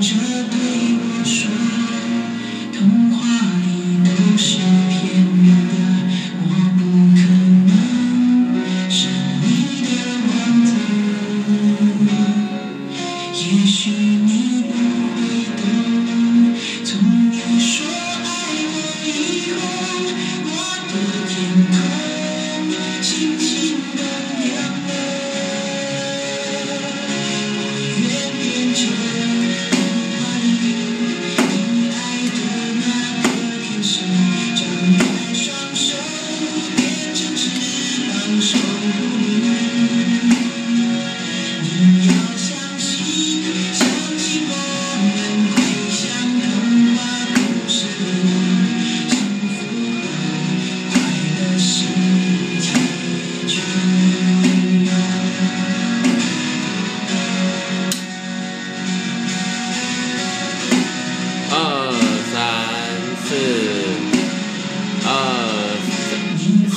着对我说童话里都是骗人的我不可能是你的王子也许你不会懂从你说爱我以后我的天空星星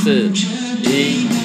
message. D